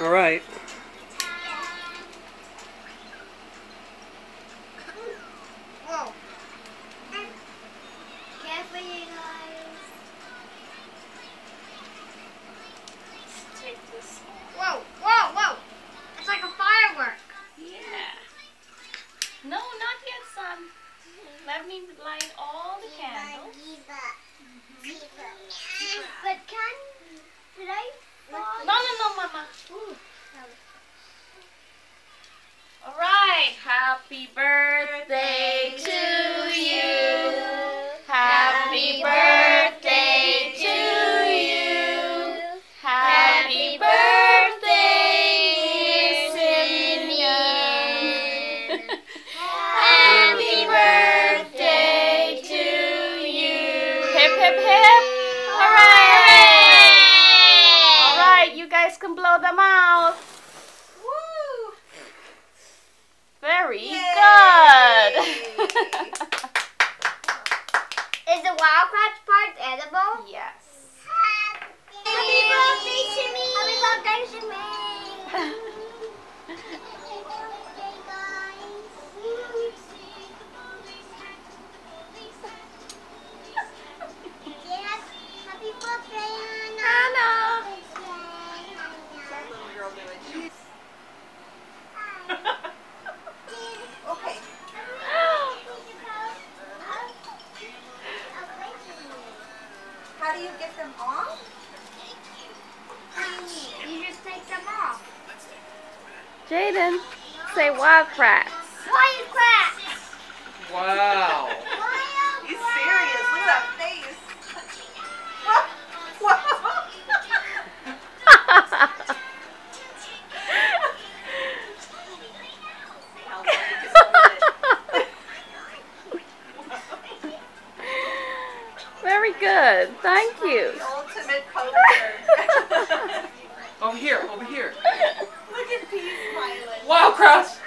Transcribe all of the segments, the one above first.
All right. Happy Is the wild crash part edible? yes. Happy birthday to me! Happy birthday to me! Jaden, say wild cracks. Wild cracks! Wow. Wild You serious? Look at that face. Wow. How long you can hold it. Very good. Thank you. The ultimate poser. Over here, over here. Look at Pete smiling. Wow, Cross.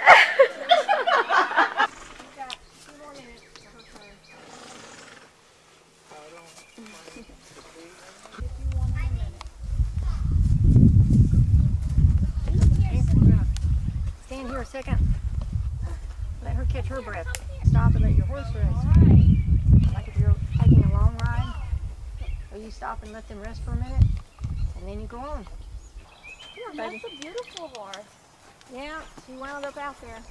Stand here a second. Let her catch her breath. Stop and let your horse rest. Like if you're taking a long ride, or you stop and let them rest for a minute, and then you go on. Come on, baby. a beautiful horse. Yeah, she wound up out there.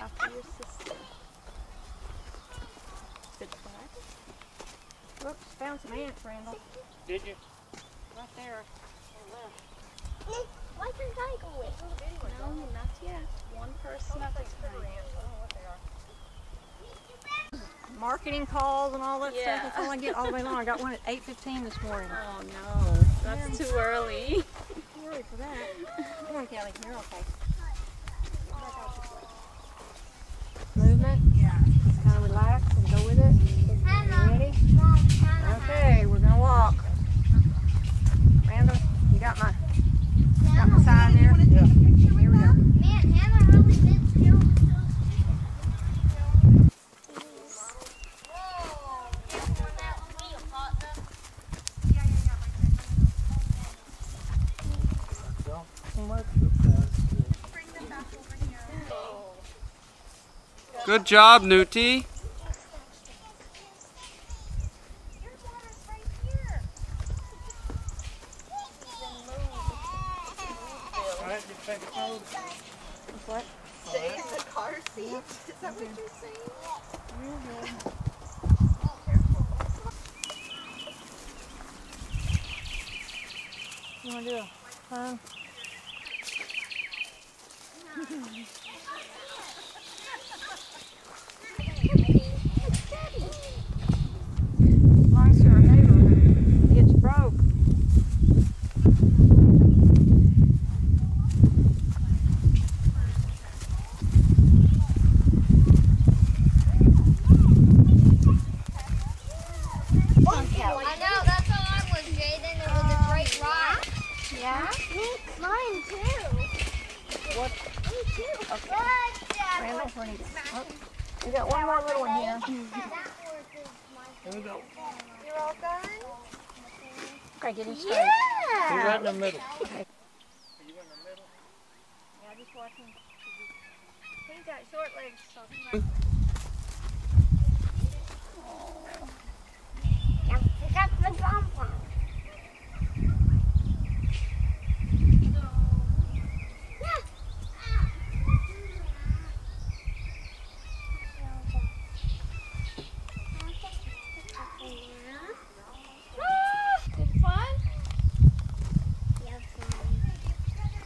After your sister. Good Oops, found some ants, Randall. Did you? Right there. Why can't I go with? No, not yet. One person at a time. Marketing calls and all that Yeah. stuff. That's all I get all day long. I got one at 8:15 this morning. Oh no, that's too early. Early for that. Come on, Kelly. You're okay. Movement. Yeah. Kind of relax and go with it. Ready? Okay, we're gonna walk. Randall, you got my got my sign there. Yeah. Here we go. Man, Hannah really did steal Good job, Newty. What? Stay in the car seat. Is that what you're saying? You wanna do a huh? Belongs to our neighbor. It's broke. I know, that's how I was, Jaden. It was a great ride. Yeah? Mine too. What? Me too. Good job. Randall, where did? Oh, we got one more little one here. That horse is my Here we go. You're all done? Okay, get him straight. Yeah. right in the middle. Yeah, just watch him. He's got short legs, so Yeah, pick up the pom-pom.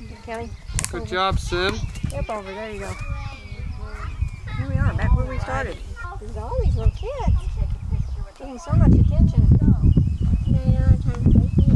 Yeah. Kelly. Good job, Sim. Yep, over there you go. Here we are, back where we started. There's all these little kids getting so much attention. Now, time to